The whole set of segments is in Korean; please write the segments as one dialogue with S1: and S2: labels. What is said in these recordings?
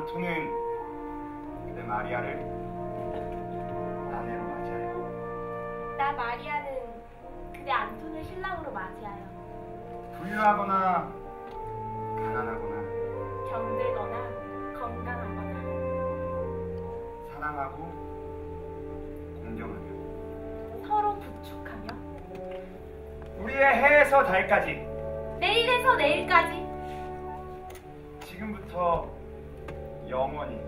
S1: 안토는 그대 마리아를 아내로 맞이하여
S2: 나 마리아는 그대 안톤을 신랑으로 맞이하여
S1: 부유하거나 가난하거나
S2: 병들거나 건강하거나
S1: 사랑하고 공경하며
S2: 서로 부축하며
S1: 우리의 해에서 달까지
S2: 내일에서 내일까지
S1: 지금부터 영원히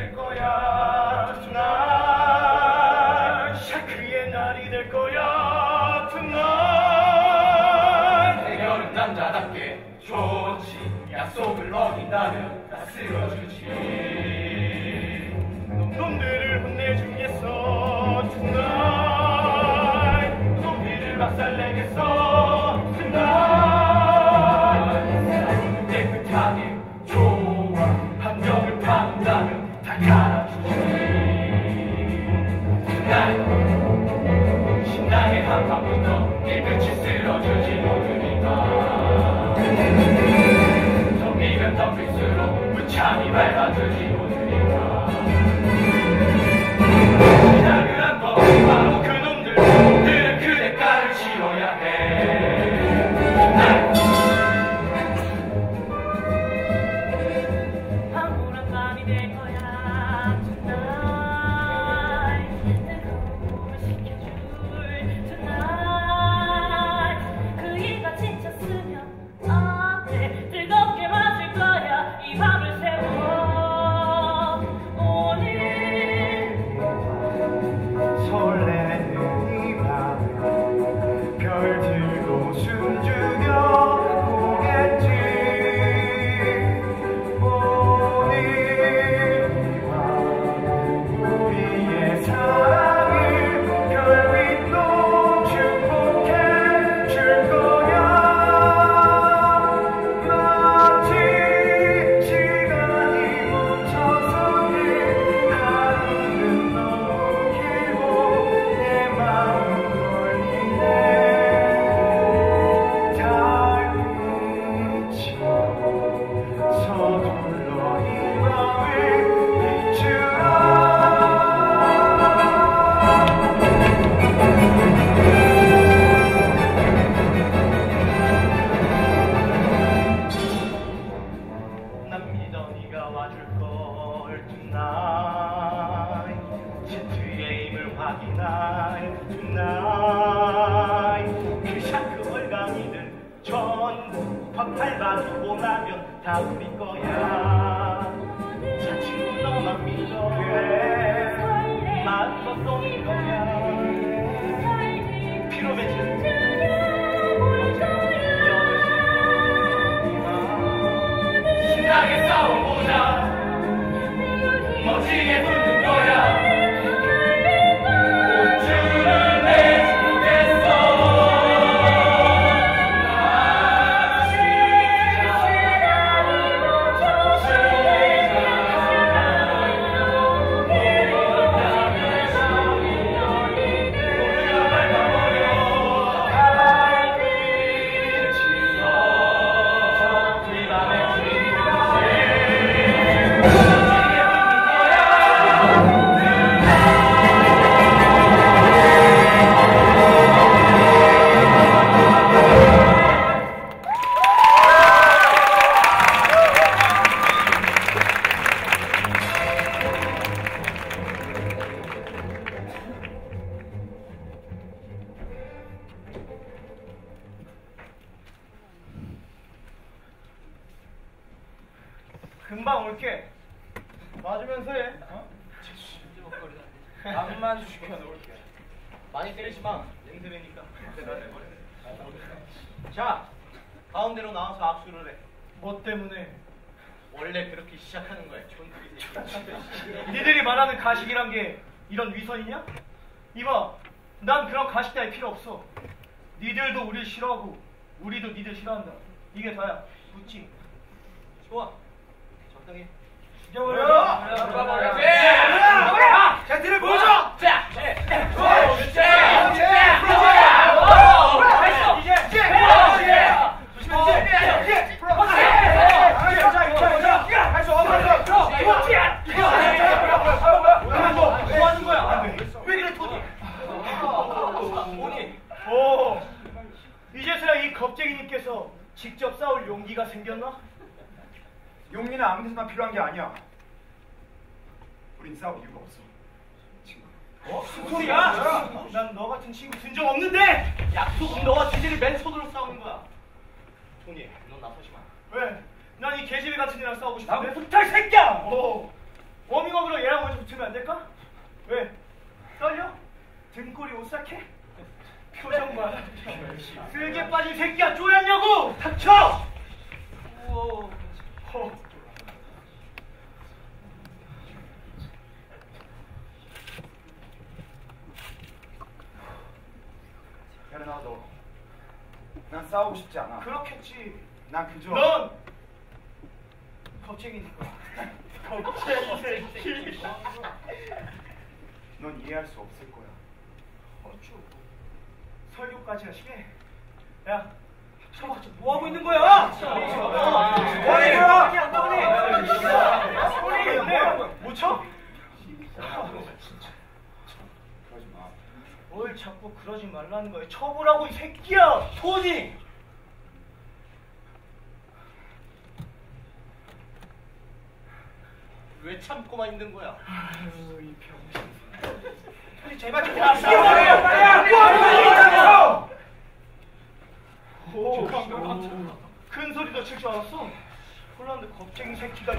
S3: Technical
S1: 베르나르도난 싸우고 싶지 않아.
S3: 그렇겠지.
S1: 난 그저
S3: 넌 겁쟁이니까. 겁쟁이 새끼.
S1: 넌 이해할 수 없을 거야.
S3: 어쭈. 설교까지 하시게? 야, 쳐봐, 뭐 하고 있는 거야?
S1: 뭐 하는 거야?
S3: 못 쳐? 뭘 자꾸 그러지 말라는 거야? 쳐보라고 이 새끼야, 토니.
S4: 왜 참고만 있는 거야?
S3: 아유, 이 병신. 토니 제발 좀? 오, 큰 소리도 칠 줄 알았어? 홀란드 겁쟁이 새끼가.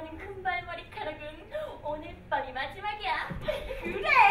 S5: 빛나는 금발 머리카락은 오늘 밤이 마지막이야.
S2: 그래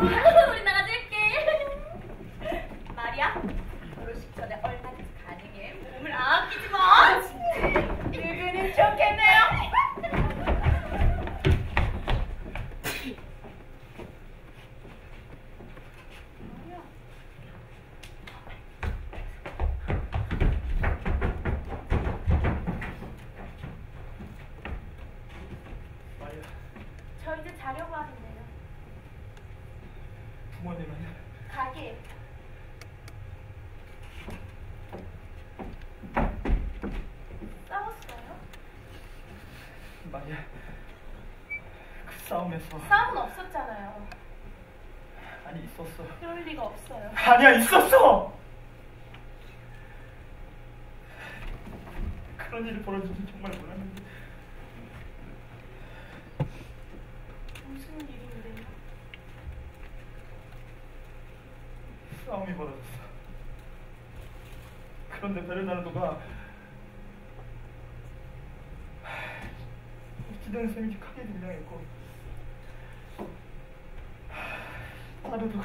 S5: Yeah. 그런
S1: 냄새를 나는구만. 기대는
S6: 쌤이 크게 등장했고,
S2: 하루도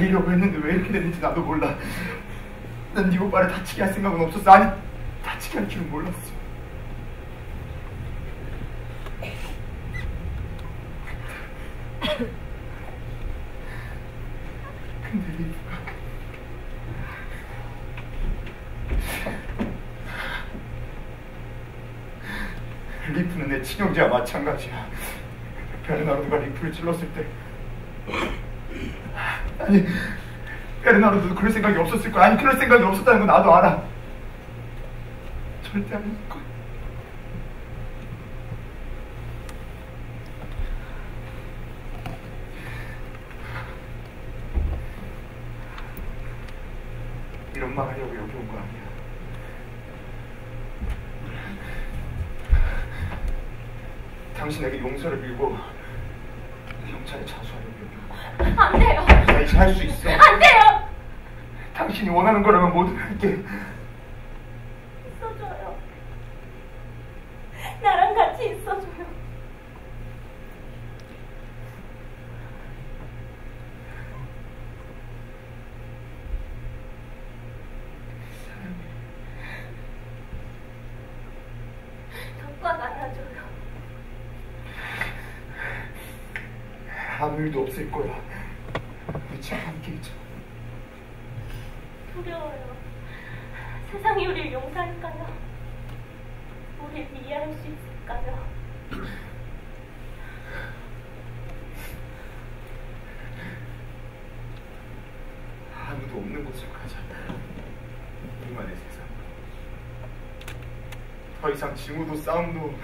S1: 날리려고 했는데 왜 이렇게 됐는지 나도 몰라. 난네 오빠를 다치게 할 생각은 없었어. 아니, 다치게 할 줄은 몰랐어. 근데 리프가 리프는 내 친형제와 마찬가지야. 베르나르도가 리프를 찔렀을 때 아니 베르나르도도 그럴 생각이 없었을 거야. 아니 그럴 생각이 없었다는 건 나도 알아. 절대 아닐 거야. 이런 말 하려고 여기 온 거 아니야. 당신에게 용서를 빌고 경찰에 자수하려고 여기 온 거야.
S7: 안 돼요.
S1: 나 이제 할 수 있어.
S7: 안 돼요.
S1: 당신이 원하는 거라면 뭐든 할게.
S7: 있어줘요. 나랑 같이 있어줘요. 덕과 나눠줘요.
S1: 아무 일도 없을 거야. 우리 참 함께 있자.
S7: 두려워요. 세상이 우리를 용서할까요? 우리를 이해할 수 있을까요?
S1: 아무도 없는 곳으로 가자. 우리만의 세상. 더 이상 징후도 싸움도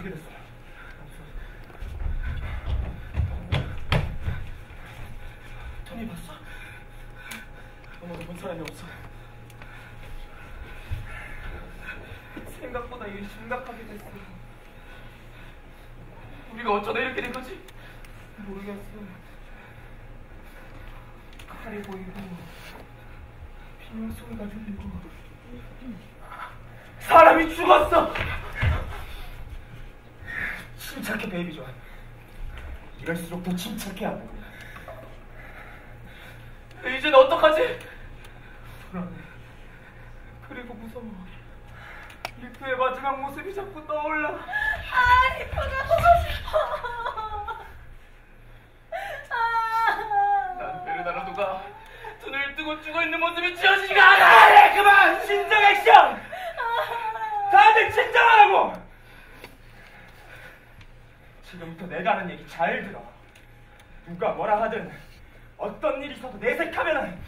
S1: 어떻게 됐어? 토니 봤어? 아무도 본 사람이 없어. 생각보다 일이 심각하게 됐어. 우리가 어쩌다 이렇게 된 거지? 모르겠어. 칼이 보이고 비명 소리가 들리고 사람이 죽었어. 이럴수록 더 침착해야 돼. 이젠 어떡하지? 불안해. 그리고 무서워. 리프의 마지막 모습이 자꾸 떠올라.
S2: 아, 리프가 보고 싶어. 아.
S1: 난 베르나르도가 눈을 뜨고 죽어있는 모습이 지워지지가 않아! 그래, 그만! 진정 액션! 다들 진정하라고! 지금부터 내가 하는 얘기 잘 들어. 누가 뭐라 하든 어떤 일이 있어도 내색하면은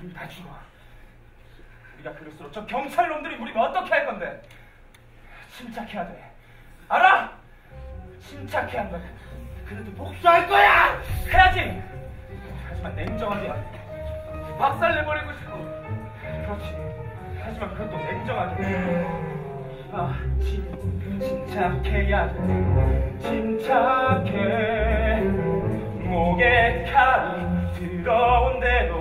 S1: 우리 다 죽어. 우리가 그럴수록 저 경찰 놈들이 우리면 어떻게 할 건데? 침착해야 돼. 알아? 침착해야 한다고. 그래도 복수할 거야! 해야지! 하지만 냉정하게 안 돼. 박살 내버리고 싶어. 그렇지. 하지만 그것도 냉정하게. 아, 침, 침착해야 돼. 침착해. 목에 칼이 들어온 대로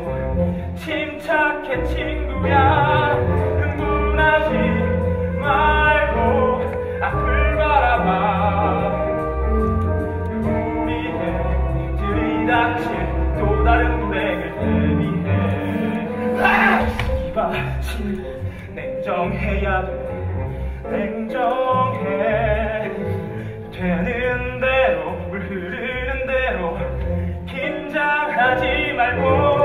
S1: 침착해 친구야 흥분하지 말고 앞을 바라봐 우리의 들이닥칠 또 다른 불행을 대비해 아! 이봐 침 냉정해야 돼 냉정해. 되는 대로 물 흐르는 대로 긴장하지 말고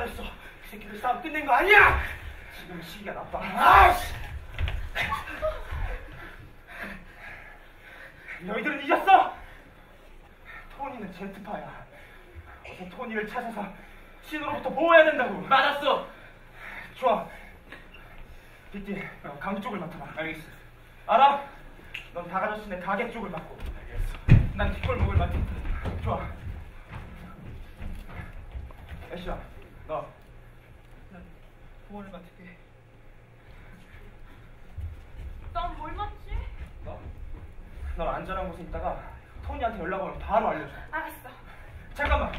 S8: 그랬어? 그 새끼들 싸움 끝낸 거 아니야?
S1: 지금 시기가 나빠. 아이씨! 너희들은 잊었어? 토니는 제트파야. 어서 토니를 찾아서 신으로부터 보호해야 된다고.
S8: 맞았어.
S1: 좋아. 빗띠, 너강 쪽을 맡아봐. 알겠어. 알아? 넌 다가졌으네 가게 쪽을 맡고. 알겠어. 난 뒷골목을 테니까. 좋아. 애쉬야, 너.
S8: 난 보호를 맡을게.
S2: 난뭘 맞지?
S1: 너? 넌 안전한 곳에 있다가 토니한테 연락 오면 바로 알려줘.
S2: 알았어.
S1: 잠깐만.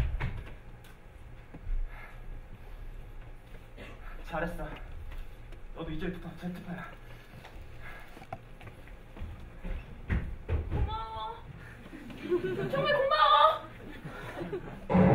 S1: 잘했어. 너도 이제부터 제트파야.
S2: 고마워. 정말 고마워.